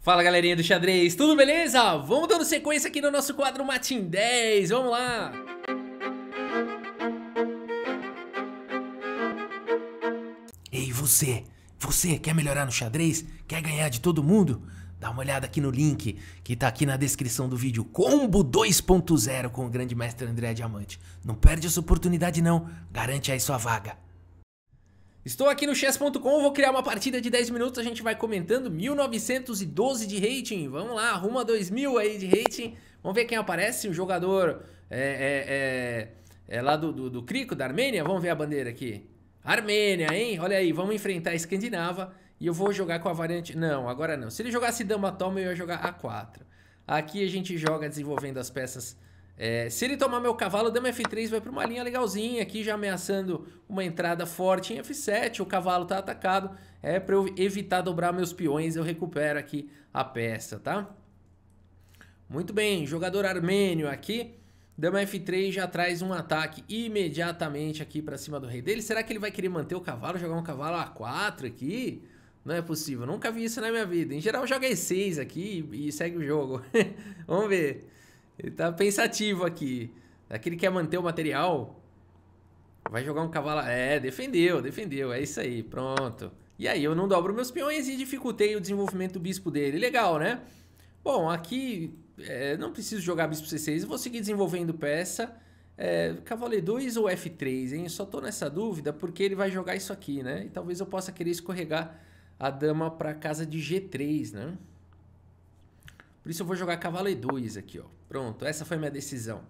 Fala galerinha do xadrez, tudo beleza? Vamos dando sequência aqui no nosso quadro Matin 10, vamos lá! Ei você, você quer melhorar no xadrez? Quer ganhar de todo mundo? Dá uma olhada aqui no link que tá aqui na descrição do vídeo. Combo 2.0 com o grande mestre André Diamante. Não perde essa oportunidade não, garante aí sua vaga. Estou aqui no chess.com, vou criar uma partida de 10 minutos, a gente vai comentando 1912 de rating, vamos lá, arruma 2000 aí de rating, vamos ver quem aparece, o jogador é, é, é, é lá do, do, do Crico, da Armênia, vamos ver a bandeira aqui. Armênia, hein? Olha aí, vamos enfrentar a Escandinava e eu vou jogar com a variante... Não, agora não. Se ele jogasse Dama Toma, eu ia jogar A4. Aqui a gente joga desenvolvendo as peças... É, se ele tomar meu cavalo, Dama F3 vai para uma linha legalzinha aqui, já ameaçando uma entrada forte em F7. O cavalo tá atacado. É para eu evitar dobrar meus peões, eu recupero aqui a peça, tá? Muito bem, jogador armênio aqui. Dama F3 já traz um ataque imediatamente aqui para cima do rei dele. Será que ele vai querer manter o cavalo, jogar um cavalo A4 aqui? Não é possível, nunca vi isso na minha vida. Em geral, joga E6 aqui e segue o jogo. Vamos ver. Ele tá pensativo aqui. Será que quer manter o material? Vai jogar um cavalo... É, defendeu, defendeu. É isso aí, pronto. E aí, eu não dobro meus peões e dificultei o desenvolvimento do bispo dele. Legal, né? Bom, aqui é, não preciso jogar bispo C6, eu vou seguir desenvolvendo peça. É, cavalo E2 ou F3, hein? Eu só tô nessa dúvida porque ele vai jogar isso aqui, né? E talvez eu possa querer escorregar a dama para casa de G3, né? Por isso eu vou jogar cavalo E2 aqui, ó. Pronto, essa foi minha decisão.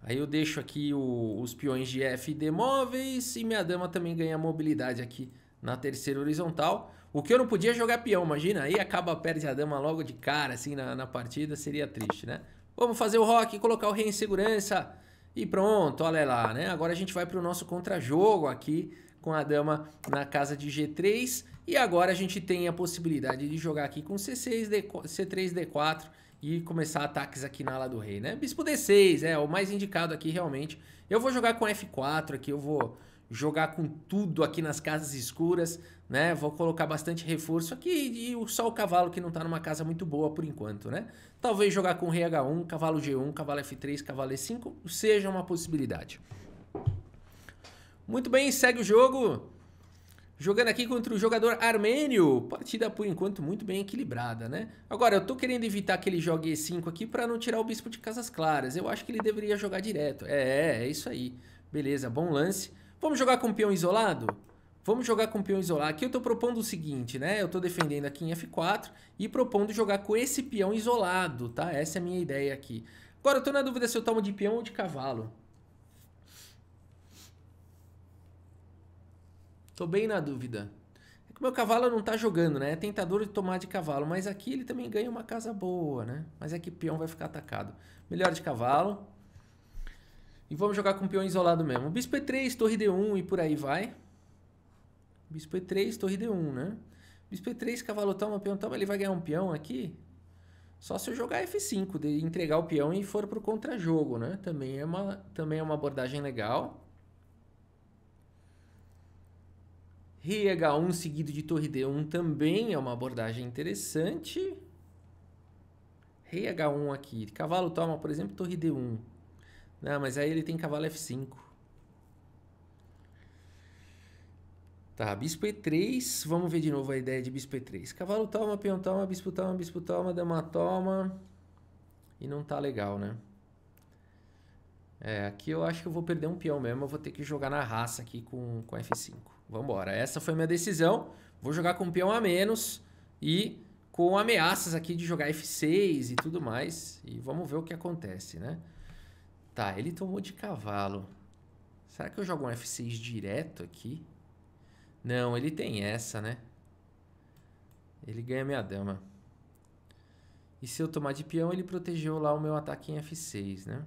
Aí eu deixo aqui o, os peões de F de móveis e minha dama também ganha mobilidade aqui na terceira horizontal. O que eu não podia jogar peão, imagina. Aí acaba, perde a dama logo de cara, assim, na, na partida. Seria triste, né? Vamos fazer o rock, colocar o rei em segurança. E pronto, olha lá, né? Agora a gente vai para o nosso contra-jogo aqui com a dama na casa de G3. E agora a gente tem a possibilidade de jogar aqui com C6, D, C3, D4 e começar ataques aqui na ala do rei, né? Bispo D6 é o mais indicado aqui realmente. Eu vou jogar com F4 aqui, eu vou jogar com tudo aqui nas casas escuras, né? Vou colocar bastante reforço aqui e só o cavalo que não tá numa casa muito boa por enquanto, né? Talvez jogar com rei H1, cavalo G1, cavalo F3, cavalo E5 seja uma possibilidade. Muito bem, segue o jogo. Jogando aqui contra o jogador armênio. Partida, por enquanto, muito bem equilibrada, né? Agora, eu tô querendo evitar que ele jogue E5 aqui para não tirar o bispo de casas claras. Eu acho que ele deveria jogar direto. É, é isso aí. Beleza, bom lance. Vamos jogar com peão isolado? Vamos jogar com peão isolado. Aqui eu estou propondo o seguinte, né? Eu estou defendendo aqui em F4 e propondo jogar com esse peão isolado, tá? Essa é a minha ideia aqui. Agora eu estou na dúvida se eu tomo de peão ou de cavalo. Tô bem na dúvida. É que meu cavalo não tá jogando, né? É tentador de tomar de cavalo, mas aqui ele também ganha uma casa boa, né? Mas é que peão vai ficar atacado. Melhor de cavalo. E vamos jogar com peão isolado mesmo. Bispo E3, torre D1 e por aí vai. Bispo E3, torre D1, né? Bispo E3, cavalo toma, peão toma, ele vai ganhar um peão aqui. Só se eu jogar F5, de entregar o peão e for pro contra-jogo, né? Também é, uma, também é uma abordagem legal. Rei H1 seguido de torre D1 também é uma abordagem interessante. Rei H1 aqui. Cavalo toma, por exemplo, torre D1. Não, mas aí ele tem cavalo F5. Tá, bispo E3. Vamos ver de novo a ideia de bispo E3. Cavalo toma, peão toma, bispo toma, bispo toma, dama toma. E não tá legal, né? É, aqui eu acho que eu vou perder um peão mesmo. Eu vou ter que jogar na raça aqui com, com F5. Vambora. Essa foi minha decisão. Vou jogar com um peão a menos e com ameaças aqui de jogar F6 e tudo mais. E vamos ver o que acontece, né? Tá, ele tomou de cavalo. Será que eu jogo um F6 direto aqui? Não, ele tem essa, né? Ele ganha minha dama. E se eu tomar de peão, ele protegeu lá o meu ataque em F6, né?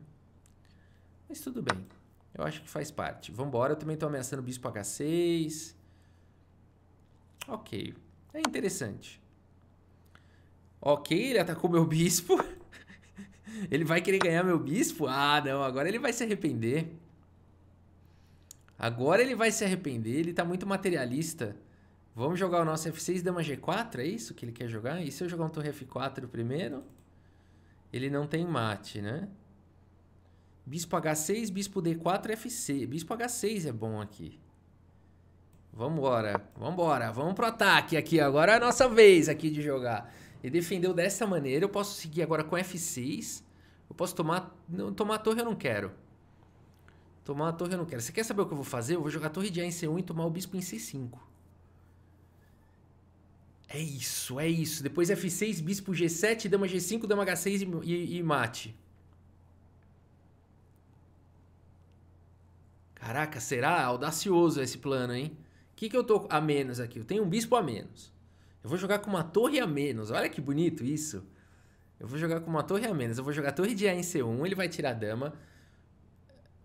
Mas tudo bem. Eu acho que faz parte. Vambora, eu também tô ameaçando o bispo H6. Ok. É interessante. Ok, ele atacou meu bispo. ele vai querer ganhar meu bispo? Ah, não. Agora ele vai se arrepender. Agora ele vai se arrepender. Ele tá muito materialista. Vamos jogar o nosso F6 dama G4, é isso que ele quer jogar? E se eu jogar um torre F4 primeiro? Ele não tem mate, né? Bispo H6, bispo D4, FC. Bispo H6 é bom aqui. Vambora, vambora. Vamos pro ataque aqui. Agora é a nossa vez aqui de jogar. Ele defendeu dessa maneira. Eu posso seguir agora com F6. Eu posso tomar... Não, tomar a torre eu não quero. Tomar a torre eu não quero. Você quer saber o que eu vou fazer? Eu vou jogar a torre de A em C1 e tomar o bispo em C5. É isso, é isso. Depois F6, bispo G7, dama G5, dama H6 e, e, e mate. Caraca, será audacioso esse plano, hein? O que, que eu tô a menos aqui? Eu tenho um bispo a menos. Eu vou jogar com uma torre a menos. Olha que bonito isso. Eu vou jogar com uma torre a menos. Eu vou jogar torre de A em C1. Ele vai tirar a dama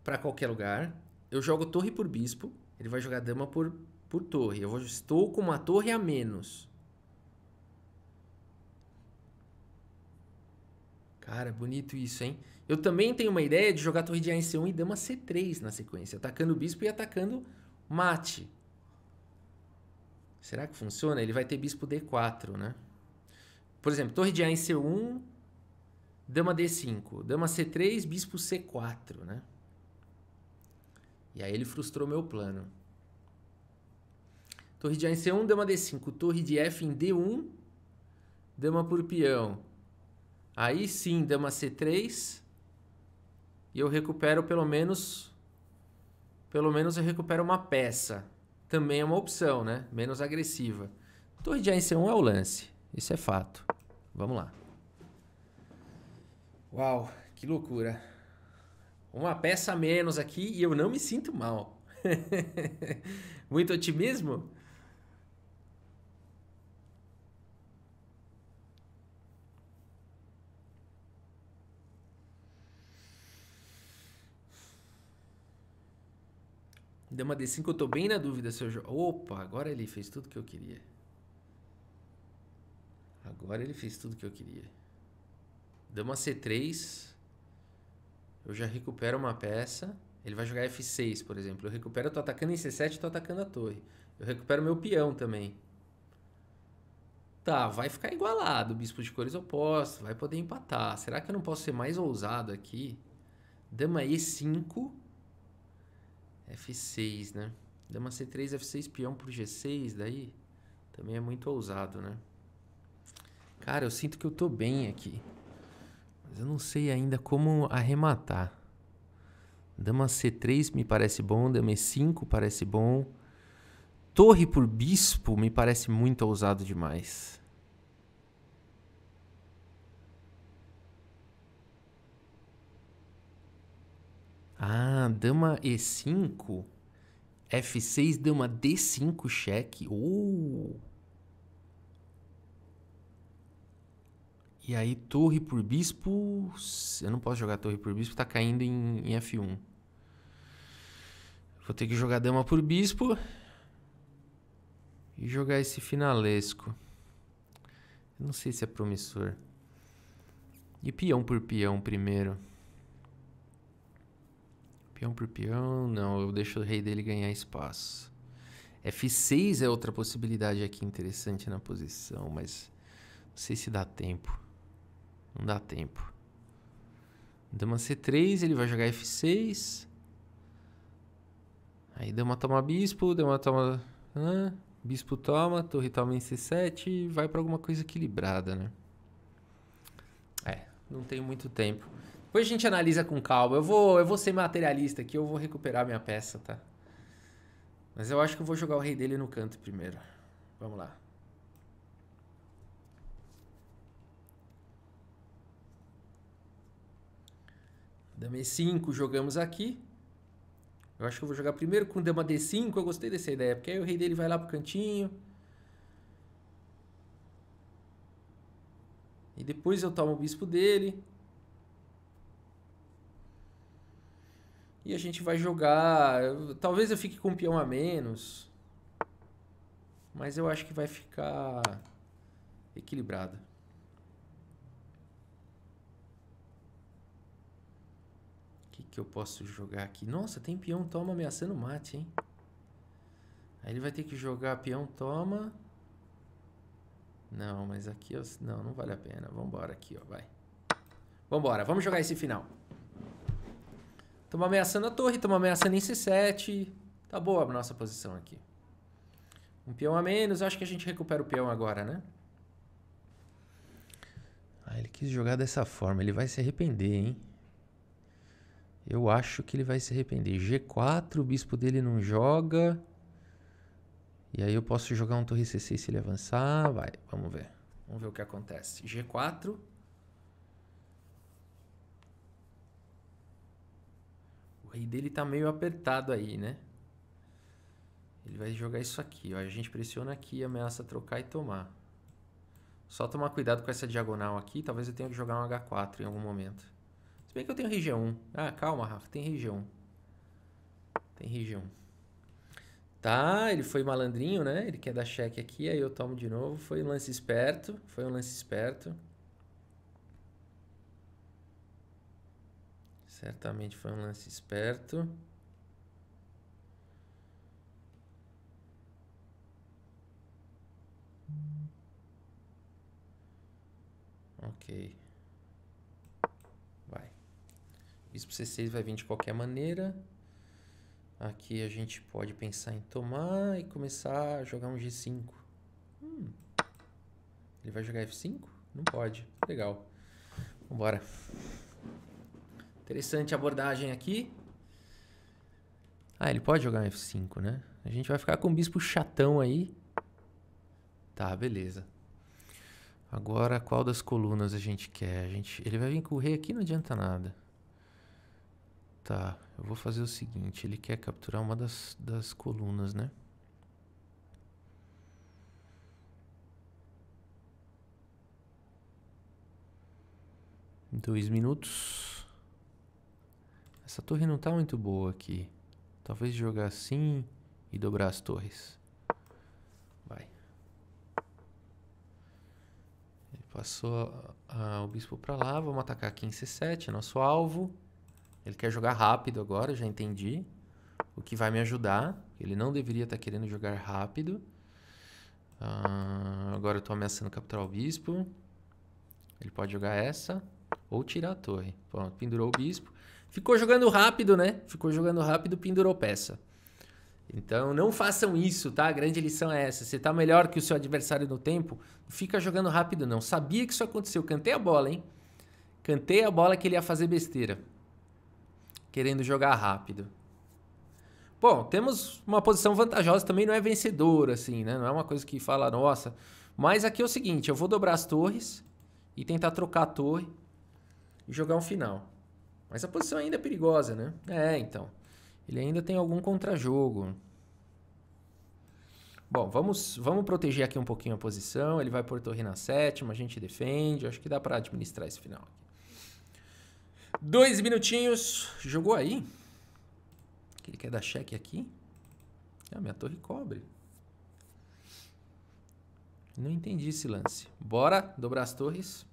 para qualquer lugar. Eu jogo torre por bispo. Ele vai jogar dama por, por torre. Eu vou, estou com uma torre a menos. Cara, bonito isso, hein? Eu também tenho uma ideia de jogar torre de A em C1 e dama C3 na sequência. Atacando o bispo e atacando mate. Será que funciona? Ele vai ter bispo D4, né? Por exemplo, torre de A em C1, dama D5. Dama C3, bispo C4, né? E aí ele frustrou meu plano. Torre de A em C1, dama D5. Torre de F em D1, dama por peão. Aí sim, dama C3. E eu recupero pelo menos... Pelo menos eu recupero uma peça também é uma opção, né? Menos agressiva. Torre de A em C1 é o lance. Isso é fato. Vamos lá. Uau, que loucura. Uma peça a menos aqui e eu não me sinto mal. Muito otimismo? Dama D5 eu tô bem na dúvida se eu jogo. Opa, agora ele fez tudo que eu queria. Agora ele fez tudo que eu queria. Dama C3. Eu já recupero uma peça. Ele vai jogar F6, por exemplo. Eu recupero, eu tô atacando em C7 e tô atacando a torre. Eu recupero meu peão também. Tá, vai ficar igualado. Bispo de cores opostas. Vai poder empatar. Será que eu não posso ser mais ousado aqui? Dama E5. F6, né? Dama C3, F6, peão pro G6, daí também é muito ousado, né? Cara, eu sinto que eu tô bem aqui. Mas eu não sei ainda como arrematar. Dama C3 me parece bom, dama E5 parece bom. Torre por bispo me parece muito ousado demais. Ah, dama E5. F6, dama D5, cheque. Uh. E aí, torre por bispo. Eu não posso jogar torre por bispo, tá caindo em, em F1. Vou ter que jogar dama por bispo. E jogar esse finalesco. Eu não sei se é promissor. E peão por peão primeiro. Peão por peão, não, eu deixo o rei dele ganhar espaço. F6 é outra possibilidade aqui interessante na posição, mas não sei se dá tempo. Não dá tempo. Dama C3, ele vai jogar F6. Aí dama toma bispo, dama toma... Bispo toma, torre toma em C7 e vai para alguma coisa equilibrada, né? É, não tem muito tempo. Depois a gente analisa com calma. Eu vou, eu vou ser materialista aqui, eu vou recuperar minha peça, tá? Mas eu acho que eu vou jogar o rei dele no canto primeiro. Vamos lá. Dama E5, jogamos aqui. Eu acho que eu vou jogar primeiro com dama D5. Eu gostei dessa ideia, porque aí o rei dele vai lá pro cantinho. E depois eu tomo o bispo dele. E a gente vai jogar. Talvez eu fique com um peão a menos. Mas eu acho que vai ficar equilibrado. O que, que eu posso jogar aqui? Nossa, tem peão toma ameaçando mate, hein? Aí ele vai ter que jogar peão, toma. Não, mas aqui, eu, não, não vale a pena. Vambora aqui, ó, vai. Vambora, vamos jogar esse final. Estamos ameaçando a torre, estamos ameaçando em C7. Tá boa a nossa posição aqui. Um peão a menos, acho que a gente recupera o peão agora, né? Ah, ele quis jogar dessa forma, ele vai se arrepender, hein? Eu acho que ele vai se arrepender. G4, o bispo dele não joga. E aí eu posso jogar um torre C6 se ele avançar. Vai, vamos ver. Vamos ver o que acontece. G4. O rei dele tá meio apertado aí, né? Ele vai jogar isso aqui, ó. A gente pressiona aqui, ameaça trocar e tomar. Só tomar cuidado com essa diagonal aqui. Talvez eu tenha que jogar um H4 em algum momento. Se bem que eu tenho região 1. Ah, calma, Rafa. Tem região 1. Tem região 1. Tá, ele foi malandrinho, né? Ele quer dar cheque aqui, aí eu tomo de novo. Foi um lance esperto. Foi um lance esperto. Certamente foi um lance esperto. Ok. Vai. Bispo C6 vai vir de qualquer maneira. Aqui a gente pode pensar em tomar e começar a jogar um G5. Hum. Ele vai jogar F5? Não pode. Legal. Vambora. Interessante abordagem aqui. Ah, ele pode jogar um F5, né? A gente vai ficar com o bispo chatão aí. Tá, beleza. Agora, qual das colunas a gente quer? A gente, ele vai vir com o rei aqui, não adianta nada. Tá, eu vou fazer o seguinte. Ele quer capturar uma das, das colunas, né? Dois minutos. Essa torre não tá muito boa aqui. Talvez jogar assim e dobrar as torres. Passou o bispo para lá. Vamos atacar aqui em C7, é nosso alvo. Ele quer jogar rápido agora, já entendi. O que vai me ajudar. Ele não deveria estar tá querendo jogar rápido. Uh, agora eu estou ameaçando capturar o bispo. Ele pode jogar essa. Ou tirar a torre. Pronto, pendurou o bispo. Ficou jogando rápido, né? Ficou jogando rápido, pendurou peça. Então não façam isso, tá? A grande lição é essa. Você está melhor que o seu adversário no tempo, fica jogando rápido não. Sabia que isso aconteceu. Cantei a bola, hein? Cantei a bola que ele ia fazer besteira. Querendo jogar rápido. Bom, temos uma posição vantajosa, também não é vencedor, assim, né? Não é uma coisa que fala, nossa. Mas aqui é o seguinte, eu vou dobrar as torres e tentar trocar a torre e jogar um final. Mas a posição ainda é perigosa, né? É, então. Ele ainda tem algum contrajogo. Bom, vamos, vamos proteger aqui um pouquinho a posição. Ele vai por torre na sétima, a gente defende. Acho que dá para administrar esse final. Dois minutinhos. Jogou aí. Ele quer dar cheque aqui. Ah, minha torre cobre. Não entendi esse lance. Bora dobrar as torres.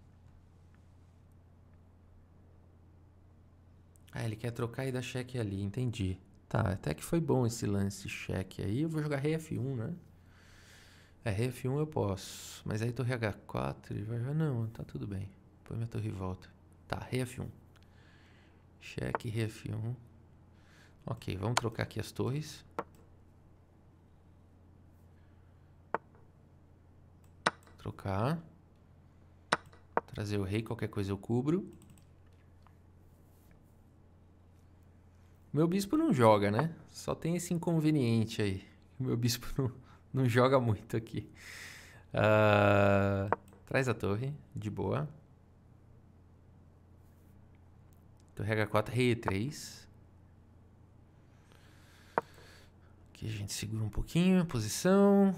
Ah, ele quer trocar e dar cheque ali. Entendi. Tá, até que foi bom esse lance cheque aí. Eu vou jogar rei F1, né? É, rei F1 eu posso. Mas aí torre H4, ele vai. Não, tá tudo bem. Põe minha torre e volta. Tá, rei F1. Cheque, rei F1. Ok, vamos trocar aqui as torres. Trocar. Trazer o rei, qualquer coisa eu cubro. Meu bispo não joga, né? Só tem esse inconveniente aí. Meu bispo não, não joga muito aqui. Uh, traz a torre, de boa. Torre H4, rei E3. Aqui a gente segura um pouquinho a posição.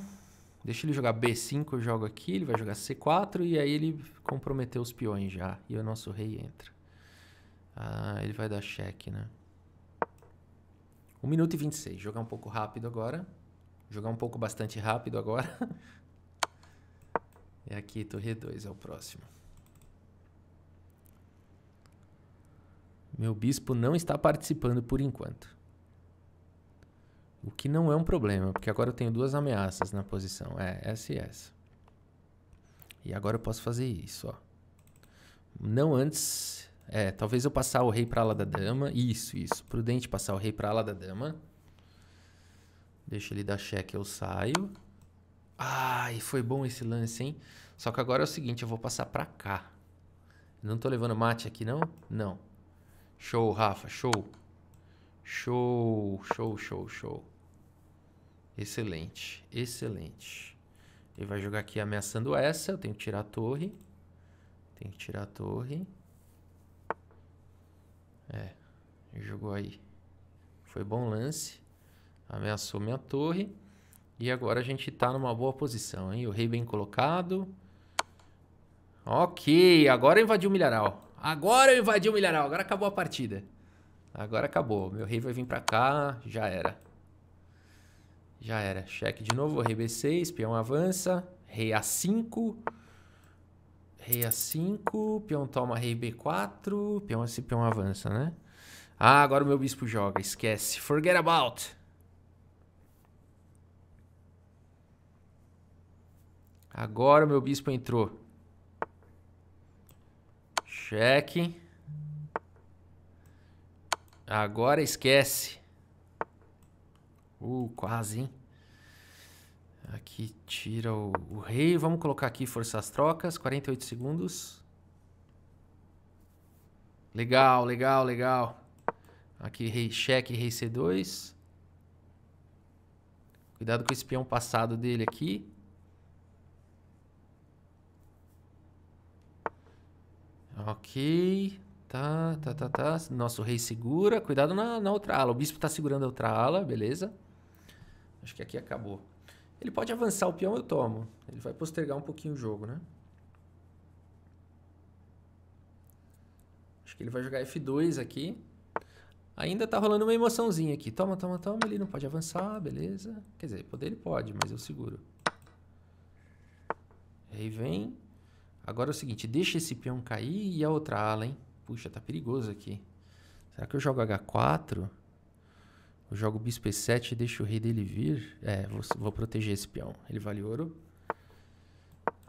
Deixa ele jogar B5, eu jogo aqui. Ele vai jogar C4 e aí ele comprometeu os peões já. E o nosso rei entra. Ah, ele vai dar cheque, né? 1 minuto e 26. Jogar um pouco rápido agora. Jogar um pouco bastante rápido agora. e aqui, torre 2 é o próximo. Meu bispo não está participando por enquanto. O que não é um problema, porque agora eu tenho duas ameaças na posição. É, essa e essa. E agora eu posso fazer isso, ó. Não antes... É, talvez eu passar o rei pra ala da dama. Isso, isso. Prudente passar o rei pra ala da dama. Deixa ele dar cheque, eu saio. Ai, foi bom esse lance, hein? Só que agora é o seguinte, eu vou passar pra cá. Não tô levando mate aqui, não? Não. Show, Rafa, show. Show, show, show, show. Excelente, excelente. Ele vai jogar aqui ameaçando essa. Eu tenho que tirar a torre. Tenho que tirar a torre. É, jogou aí. Foi bom lance. Ameaçou minha torre. E agora a gente tá numa boa posição, hein? O rei bem colocado. Ok, agora invadiu o milharal. Agora eu invadi o milharal, agora acabou a partida. Agora acabou. Meu rei vai vir pra cá, já era. Já era. Cheque de novo, rei B6, peão avança. Rei A5. Rei A5, peão toma rei B4, peão assim, peão avança, né? Ah, agora o meu bispo joga, esquece. Forget about. Agora o meu bispo entrou. Cheque. Agora esquece. Uh, quase, hein? Aqui tira o, o, rei. Vamos colocar aqui forçar as trocas. 48 segundos. Legal, legal, legal. Aqui rei cheque, rei C2. Cuidado com esse peão passado dele aqui. Ok. Tá, tá, tá, tá. Nosso rei segura. Cuidado na, na outra ala. O bispo tá segurando a outra ala, beleza. Acho que aqui acabou. Ele pode avançar o peão, eu tomo. Ele vai postergar um pouquinho o jogo, né? Acho que ele vai jogar F2 aqui. Ainda tá rolando uma emoçãozinha aqui. Toma, toma, toma. Ele não pode avançar, beleza. Quer dizer, poder ele pode, mas eu seguro. Rei vem. Agora é o seguinte, deixa esse peão cair e a outra ala, hein? Puxa, tá perigoso aqui. Será que eu jogo H4? Eu jogo bispo E7 e deixo o rei dele vir? É, vou, vou proteger esse peão. Ele vale ouro.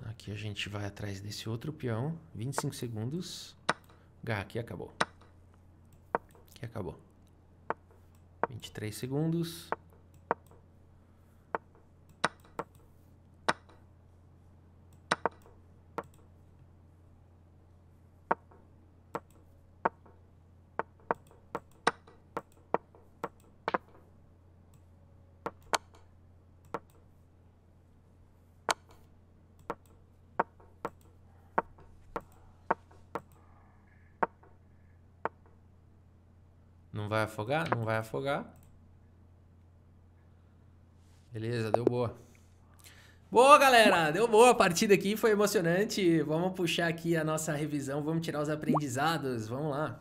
Aqui a gente vai atrás desse outro peão. 25 segundos. Gá, aqui acabou. Aqui acabou. 23 segundos. Não vai afogar? Não vai afogar. Beleza, deu boa. Boa, galera! Deu boa a partida aqui, foi emocionante. Vamos puxar aqui a nossa revisão, vamos tirar os aprendizados. Vamos lá.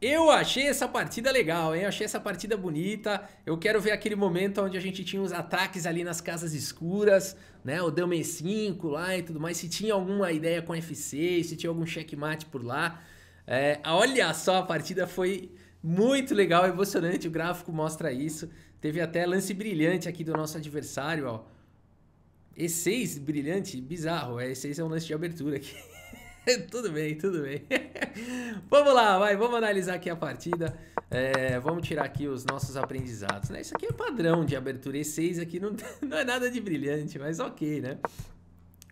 Eu achei essa partida legal, hein? Eu achei essa partida bonita. Eu quero ver aquele momento onde a gente tinha os ataques ali nas casas escuras, né? O Dama E5 lá e tudo mais. Se tinha alguma ideia com F6, se tinha algum checkmate por lá. É, olha só, a partida foi muito legal, emocionante. O gráfico mostra isso. Teve até lance brilhante aqui do nosso adversário, ó. E6 brilhante, bizarro. É, E6 é um lance de abertura aqui. tudo bem, tudo bem. vamos lá, vai, vamos analisar aqui a partida. É, vamos tirar aqui os nossos aprendizados. Né? Isso aqui é padrão de abertura E6, aqui não, não é nada de brilhante, mas ok, né?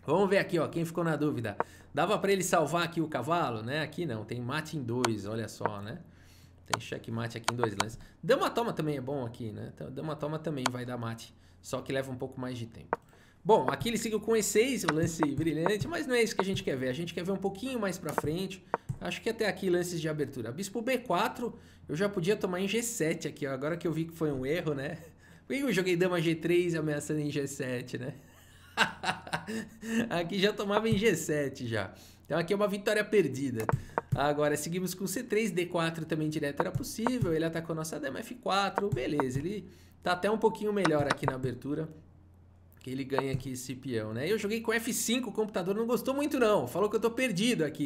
Vamos ver aqui, ó, quem ficou na dúvida. Dava para ele salvar aqui o cavalo, né? Aqui não, tem mate em dois, olha só, né? Tem checkmate aqui em dois lances. Dama toma também é bom aqui, né? Então, dama toma também vai dar mate, só que leva um pouco mais de tempo. Bom, aqui ele seguiu com E6, o lance brilhante, mas não é isso que a gente quer ver. A gente quer ver um pouquinho mais pra frente. Acho que até aqui lances de abertura. Bispo B4, eu já podia tomar em G7 aqui, ó. Agora que eu vi que foi um erro, né? Eu joguei dama G3 ameaçando em G7, né? aqui já tomava em G7 já. Então aqui é uma vitória perdida. Agora seguimos com C3, D4 também direto era possível. Ele atacou nossa dama F4, beleza. Ele tá até um pouquinho melhor aqui na abertura que ele ganha aqui esse peão, né? Eu joguei com F5, o computador não gostou muito não, falou que eu tô perdido aqui.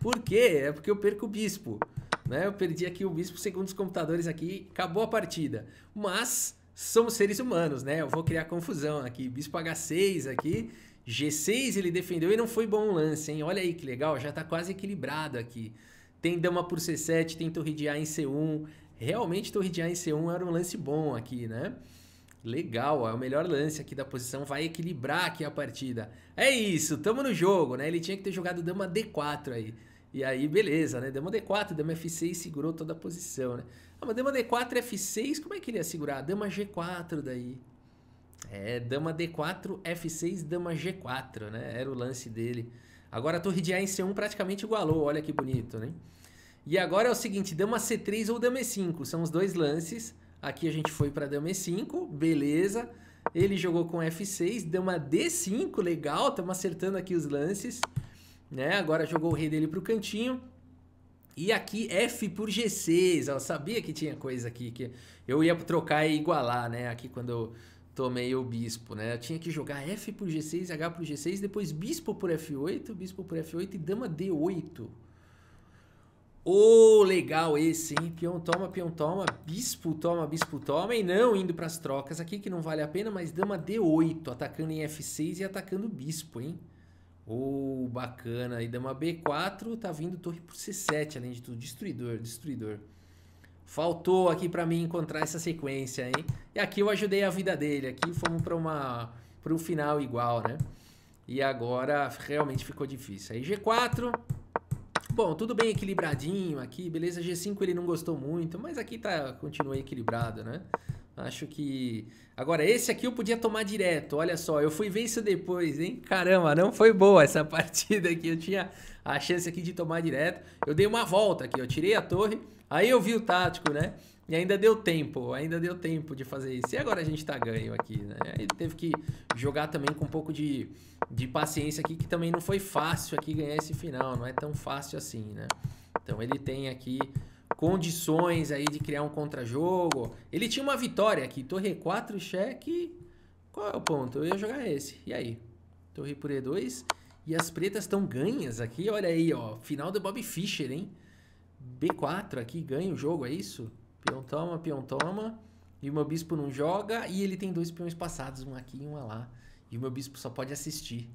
Por quê? É porque eu perco o bispo, né? Eu perdi aqui o bispo segundo os computadores aqui, acabou a partida. Mas somos seres humanos, né? Eu vou criar confusão aqui. Bispo H6 aqui, G6 ele defendeu e não foi bom o lance, hein? Olha aí que legal, já tá quase equilibrado aqui. Tem dama por C7, tem torre de A em C1. Realmente torre de A em C1 era um lance bom aqui, né? Legal, é o melhor lance aqui da posição, vai equilibrar aqui a partida. É isso, tamo no jogo, né? Ele tinha que ter jogado dama D4 aí. E aí, beleza, né? Dama D4, dama F6 segurou toda a posição, né? Ah, mas dama D4, F6, como é que ele ia segurar? Dama G4 daí. É, dama D4, F6, dama G4, né? Era o lance dele. Agora a torre de A em C1 praticamente igualou, olha que bonito, né? E agora é o seguinte, dama C3 ou dama E5, são os dois lances. Aqui a gente foi para dama E5, beleza. Ele jogou com F6, dama D5, legal, estamos acertando aqui os lances. Né? Agora jogou o rei dele para o cantinho. E aqui F por G6, eu sabia que tinha coisa aqui que eu ia trocar e igualar, né? Aqui quando eu tomei o bispo, né? Eu tinha que jogar F por G6, H por G6, depois bispo por F8, bispo por F8 e dama D8. Ô, oh, legal esse, hein? Peão toma, peão toma, bispo toma, bispo toma e não indo para as trocas aqui que não vale a pena, mas dama D8, atacando em F6 e atacando bispo, hein? Ô, oh, bacana. E dama B4, tá vindo torre por C7, além de tudo, destruidor, destruidor. Faltou aqui para mim encontrar essa sequência, hein? E aqui eu ajudei a vida dele. Aqui fomos para uma para um final igual, né? E agora realmente ficou difícil. Aí G4. Bom, tudo bem equilibradinho aqui, beleza? G5 ele não gostou muito, mas aqui tá continua equilibrado, né? Acho que. Agora, esse aqui eu podia tomar direto. Olha só, eu fui ver isso depois, hein? Caramba, não foi boa essa partida aqui. Eu tinha a chance aqui de tomar direto. Eu dei uma volta aqui, eu tirei a torre, Aí eu vi o tático, né? E ainda deu tempo, ainda deu tempo de fazer isso. E agora a gente tá ganho aqui, né? Ele teve que jogar também com um pouco de, de paciência aqui, que também não foi fácil aqui ganhar esse final, não é tão fácil assim, né? Então ele tem aqui condições aí de criar um contra-jogo. Ele tinha uma vitória aqui, torre 4, cheque. Qual é o ponto? Eu ia jogar esse. E aí? Torre por E2. E as pretas estão ganhas aqui, olha aí, ó. Final do Bob Fischer, hein? B4 aqui, ganha o jogo, é isso? Peão toma, peão toma. E o meu bispo não joga. E ele tem dois peões passados, um aqui e um lá. E o meu bispo só pode assistir.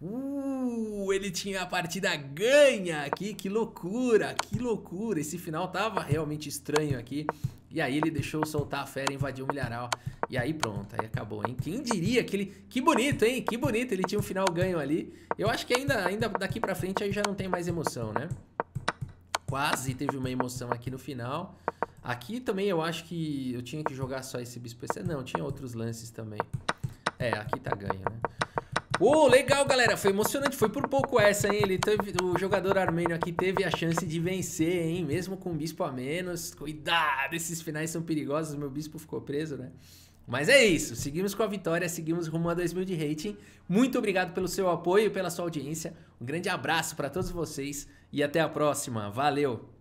Uh, ele tinha a partida ganha aqui, que loucura, que loucura. Esse final tava realmente estranho aqui. E aí ele deixou soltar a fera, invadiu o milharal. E aí pronto, aí acabou, hein? Quem diria que ele... Que bonito, hein? Que bonito, ele tinha um final ganho ali. Eu acho que ainda, ainda daqui pra frente aí já não tem mais emoção, né? quase teve uma emoção aqui no final. Aqui também eu acho que eu tinha que jogar só esse bispo. Não, tinha outros lances também. É, aqui tá ganho, né? Oh, legal, galera. Foi emocionante. Foi por pouco essa, hein? Ele teve, o jogador armênio aqui teve a chance de vencer, hein? Mesmo com um bispo a menos. Cuidado, esses finais são perigosos. Meu bispo ficou preso, né? Mas é isso. Seguimos com a vitória. Seguimos rumo a 2 mil de rating. Muito obrigado pelo seu apoio, pela sua audiência. Um grande abraço para todos vocês e até a próxima. Valeu!